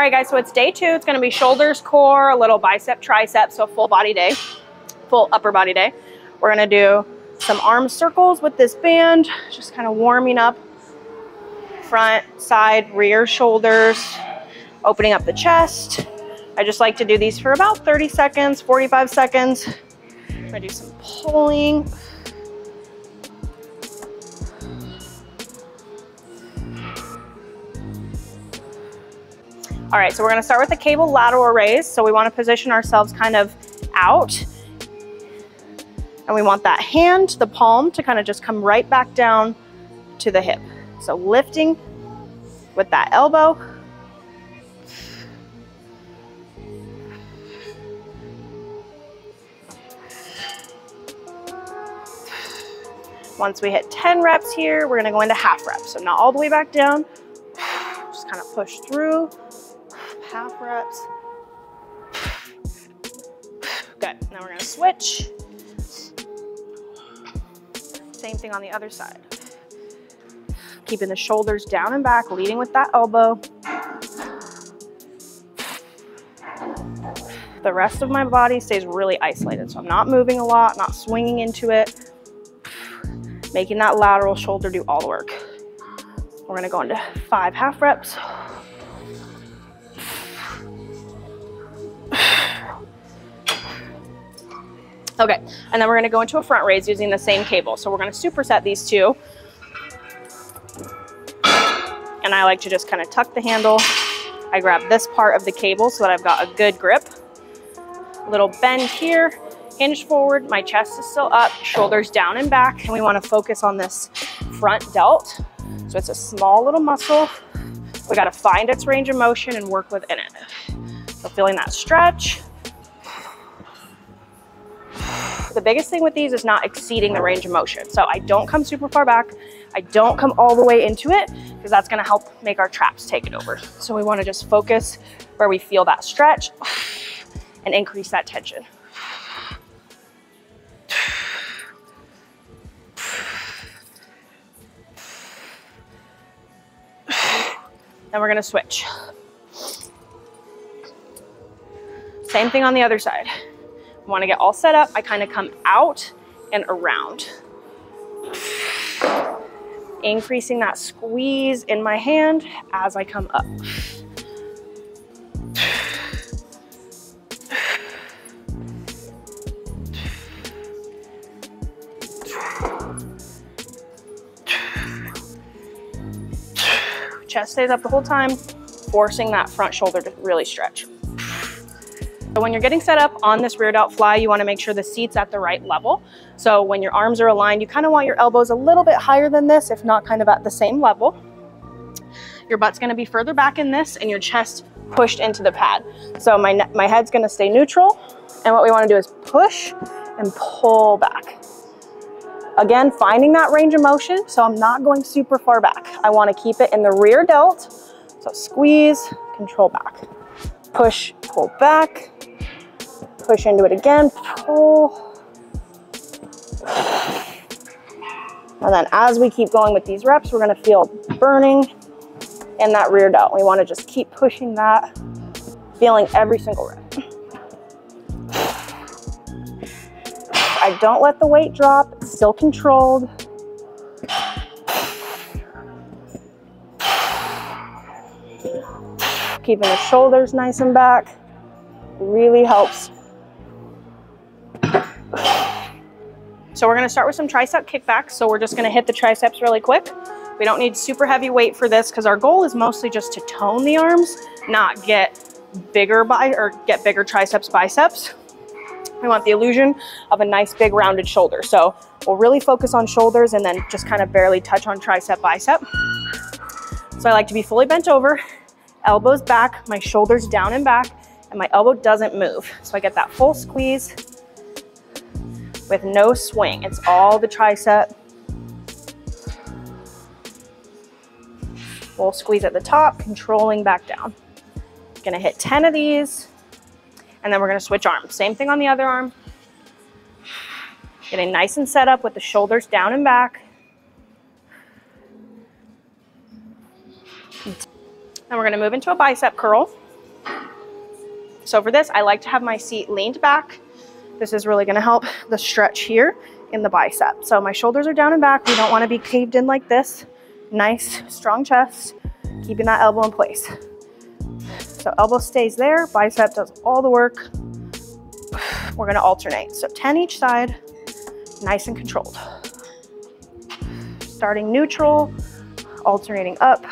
All right, guys, so it's day two. It's gonna be shoulders, core, a little bicep, tricep, so full body day, full upper body day. We're gonna do some arm circles with this band, just kind of warming up front, side, rear shoulders, opening up the chest. I just like to do these for about 30 seconds, 45 seconds. I'm gonna do some pulling. All right, so we're gonna start with the cable lateral raise. So we wanna position ourselves kind of out. And we want that hand, the palm, to kind of just come right back down to the hip. So lifting with that elbow. Once we hit 10 reps here, we're gonna go into half reps. So not all the way back down, just kind of push through half reps. Good, now we're gonna switch. Same thing on the other side. Keeping the shoulders down and back, leading with that elbow. The rest of my body stays really isolated, so I'm not moving a lot, not swinging into it, making that lateral shoulder do all the work. We're gonna go into five half reps. Okay, and then we're gonna go into a front raise using the same cable. So we're gonna superset these two. And I like to just kind of tuck the handle. I grab this part of the cable so that I've got a good grip. Little bend here, hinge forward, my chest is still up, shoulders down and back, and we wanna focus on this front delt. So it's a small little muscle. We gotta find its range of motion and work within it. So feeling that stretch, the biggest thing with these is not exceeding the range of motion. So I don't come super far back. I don't come all the way into it because that's gonna help make our traps take it over. So we wanna just focus where we feel that stretch and increase that tension. Then we're gonna switch. Same thing on the other side want to get all set up, I kind of come out and around. Increasing that squeeze in my hand as I come up. Chest stays up the whole time, forcing that front shoulder to really stretch. So when you're getting set up on this rear delt fly, you wanna make sure the seat's at the right level. So when your arms are aligned, you kind of want your elbows a little bit higher than this, if not kind of at the same level. Your butt's gonna be further back in this and your chest pushed into the pad. So my, my head's gonna stay neutral. And what we wanna do is push and pull back. Again, finding that range of motion. So I'm not going super far back. I wanna keep it in the rear delt. So squeeze, control back. Push, pull back, push into it again, pull. And then as we keep going with these reps, we're gonna feel burning in that rear delt. We wanna just keep pushing that, feeling every single rep. I don't let the weight drop, it's still controlled. Keeping the shoulders nice and back really helps So we're gonna start with some tricep kickbacks. So we're just gonna hit the triceps really quick. We don't need super heavy weight for this because our goal is mostly just to tone the arms, not get bigger bi or get bigger triceps, biceps. We want the illusion of a nice big rounded shoulder. So we'll really focus on shoulders and then just kind of barely touch on tricep, bicep. So I like to be fully bent over, elbows back, my shoulders down and back, and my elbow doesn't move. So I get that full squeeze with no swing. It's all the tricep. Full squeeze at the top, controlling back down. Gonna hit 10 of these, and then we're gonna switch arms. Same thing on the other arm. Getting nice and set up with the shoulders down and back. Then we're gonna move into a bicep curl. So for this, I like to have my seat leaned back. This is really gonna help the stretch here in the bicep. So my shoulders are down and back. We don't wanna be caved in like this. Nice, strong chest, keeping that elbow in place. So elbow stays there, bicep does all the work. We're gonna alternate. So 10 each side, nice and controlled. Starting neutral, alternating up.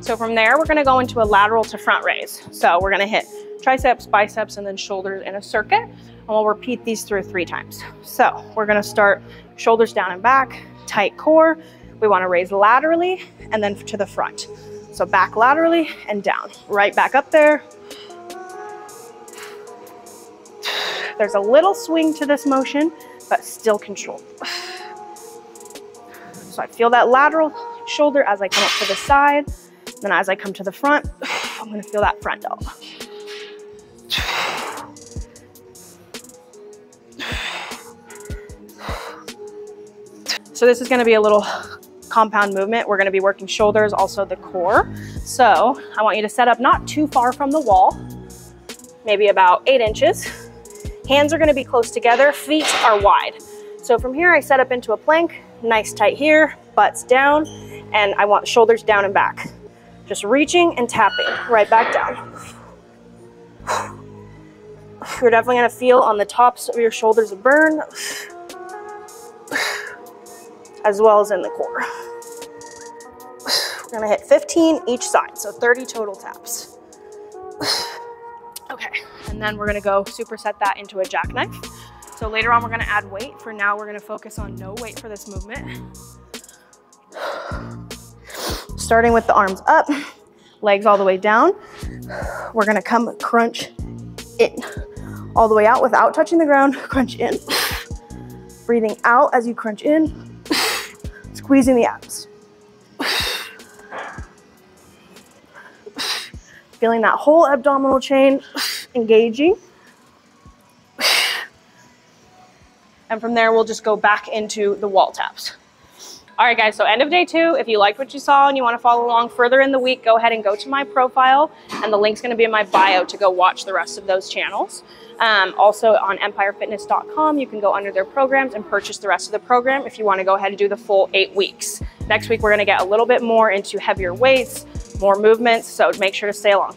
So from there, we're gonna go into a lateral to front raise. So we're gonna hit triceps, biceps, and then shoulders in a circuit. And we'll repeat these through three times. So we're gonna start shoulders down and back, tight core. We wanna raise laterally and then to the front. So back laterally and down, right back up there. There's a little swing to this motion, but still controlled. So I feel that lateral shoulder as I come up to the side. Then as I come to the front, I'm gonna feel that front delt. So this is gonna be a little compound movement. We're gonna be working shoulders, also the core. So I want you to set up not too far from the wall, maybe about eight inches. Hands are gonna be close together, feet are wide. So from here, I set up into a plank, nice tight here, butts down, and I want shoulders down and back. Just reaching and tapping right back down. You're definitely gonna feel on the tops of your shoulders a burn, as well as in the core. We're gonna hit 15 each side, so 30 total taps. Okay, and then we're gonna go superset that into a jackknife. So later on, we're gonna add weight. For now, we're gonna focus on no weight for this movement. Starting with the arms up, legs all the way down. We're gonna come crunch in, all the way out without touching the ground, crunch in. Breathing out as you crunch in, squeezing the abs. Feeling that whole abdominal chain engaging. And from there, we'll just go back into the wall taps. All right, guys, so end of day two. If you liked what you saw and you want to follow along further in the week, go ahead and go to my profile, and the link's going to be in my bio to go watch the rest of those channels. Um, also on empyrefitness.com, you can go under their programs and purchase the rest of the program if you want to go ahead and do the full eight weeks. Next week, we're going to get a little bit more into heavier weights, more movements, so make sure to stay along.